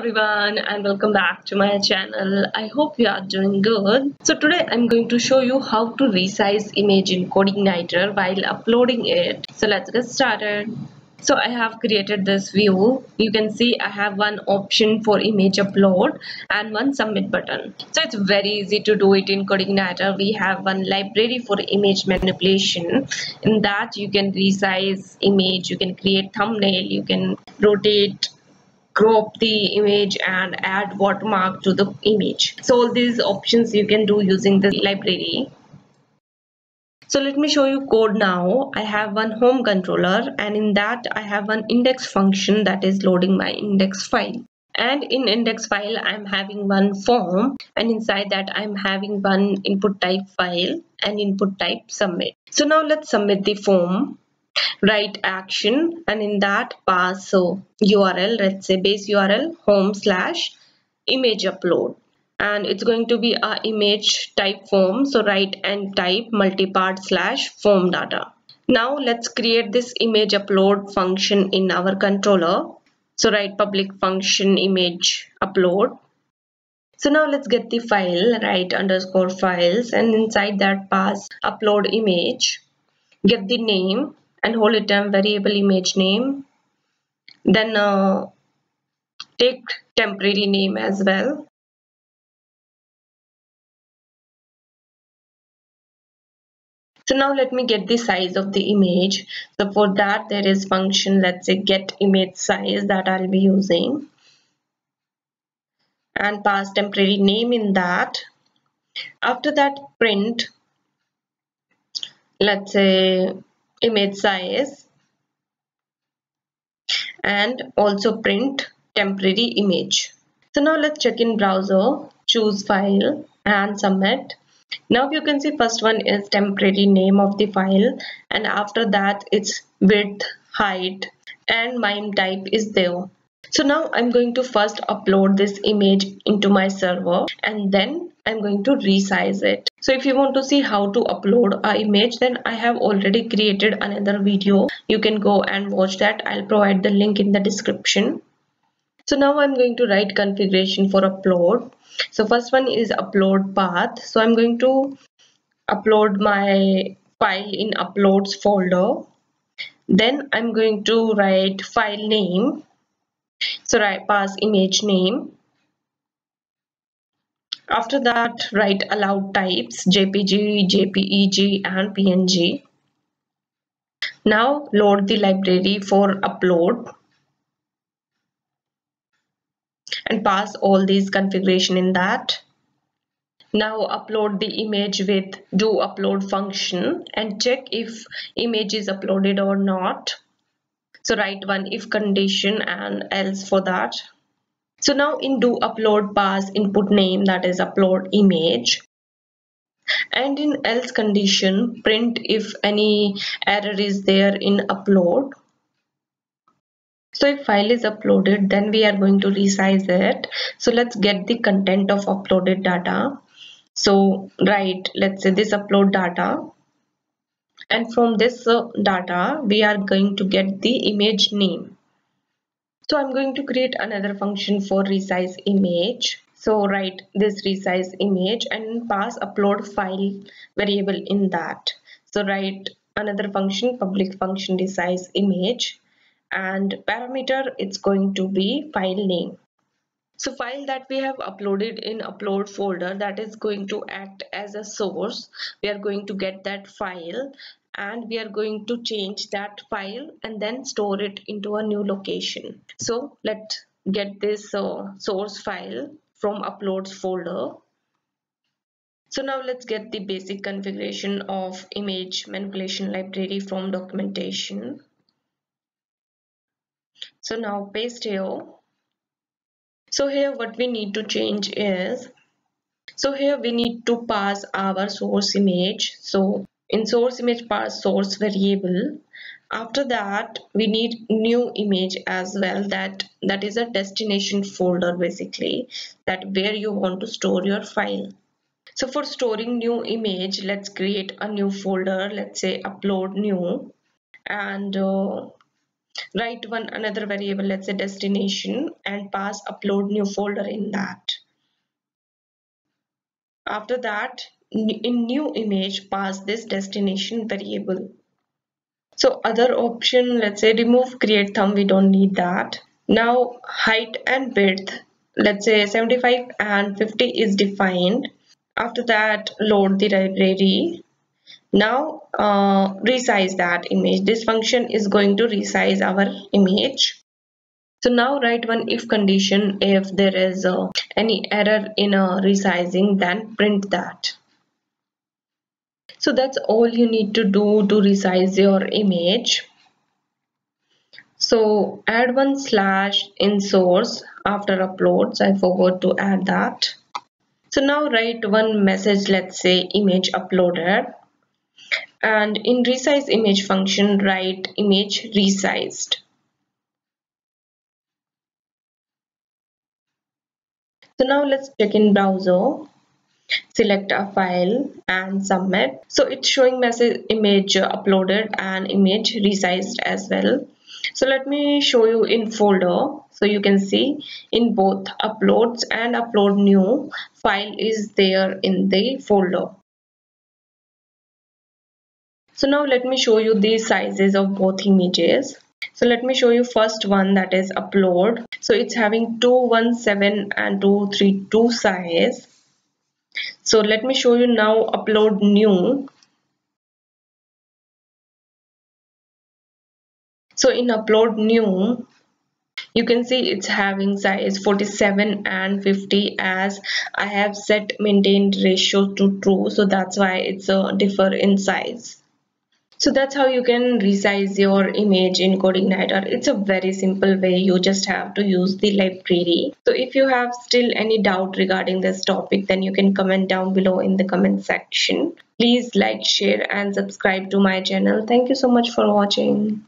everyone and welcome back to my channel. I hope you are doing good. So today I'm going to show you how to resize image in CodeIgniter while uploading it. So let's get started. So I have created this view. You can see I have one option for image upload and one submit button. So it's very easy to do it in CodeIgniter. We have one library for image manipulation. In that you can resize image, you can create thumbnail, you can rotate crop the image and add watermark to the image. So all these options you can do using the library. So let me show you code now. I have one home controller and in that i have one index function that is loading my index file. And in index file i'm having one form and inside that i'm having one input type file and input type submit. So now let's submit the form write action and in that pass so url let's say base url home slash image upload. And it's going to be a image type form so write and type multipart slash form data. Now let's create this image upload function in our controller. So write public function image upload. So now let's get the file write underscore files and inside that pass upload image. Get the name and hold it term variable image name. Then uh, take temporary name as well. So now let me get the size of the image. So for that there is function let's say get image size that I'll be using. And pass temporary name in that. After that print. Let's say image size and also print temporary image. So now let's check in browser, choose file and submit. Now you can see first one is temporary name of the file and after that it's width, height and MIME type is there. So now I'm going to first upload this image into my server and then I'm going to resize it. So if you want to see how to upload a image then I have already created another video. You can go and watch that. I'll provide the link in the description. So now I'm going to write configuration for upload. So first one is upload path. So I'm going to upload my file in uploads folder. Then I'm going to write file name so write pass image name after that write allowed types jpg jpeg and png now load the library for upload. And pass all these configuration in that. Now upload the image with do upload function and check if image is uploaded or not. So write one if condition and else for that so now in do upload pass input name that is upload image. And in else condition print if any error is there in upload. So if file is uploaded then we are going to resize it. So let's get the content of uploaded data. So write let's say this upload data. And from this uh, data we are going to get the image name so I'm going to create another function for resize image. So write this resize image and pass upload file variable in that. So write another function public function resize image. And parameter it's going to be file name. So file that we have uploaded in upload folder that is going to act as a source. We are going to get that file and we are going to change that file and then store it into a new location. So let's get this uh, source file from uploads folder. So now let's get the basic configuration of image manipulation library from documentation. So now paste here so here what we need to change is so here we need to pass our source image so in source image pass source variable. After that we need new image as well that that is a destination folder basically that where you want to store your file. So for storing new image let's create a new folder let's say upload new and uh, write one another variable let's say destination and pass upload new folder in that. After that in new image pass this destination variable. So other option let's say remove create thumb we don't need that. Now height and width let's say 75 and 50 is defined. After that load the library. Now uh, resize that image. This function is going to resize our image. So now write one if condition if there is uh, any error in a resizing then print that so that's all you need to do to resize your image. So add one slash in source after uploads. I forgot to add that. So now write one message let's say image uploaded. And in resize image function write image resized. So now let's check in browser select a file and submit. So it's showing message image uploaded and image resized as well. So let me show you in folder. So you can see in both uploads and upload new file is there in the folder. So now let me show you the sizes of both images. So let me show you first one that is upload. So it's having 217 and 232 size so let me show you now upload new. So in upload new you can see it's having size 47 and 50 as I have set maintained ratio to true. So that's why it's a uh, differ in size so that's how you can resize your image in CodeIgniter. It's a very simple way. You just have to use the library. So if you have still any doubt regarding this topic, then you can comment down below in the comment section. Please like, share and subscribe to my channel. Thank you so much for watching.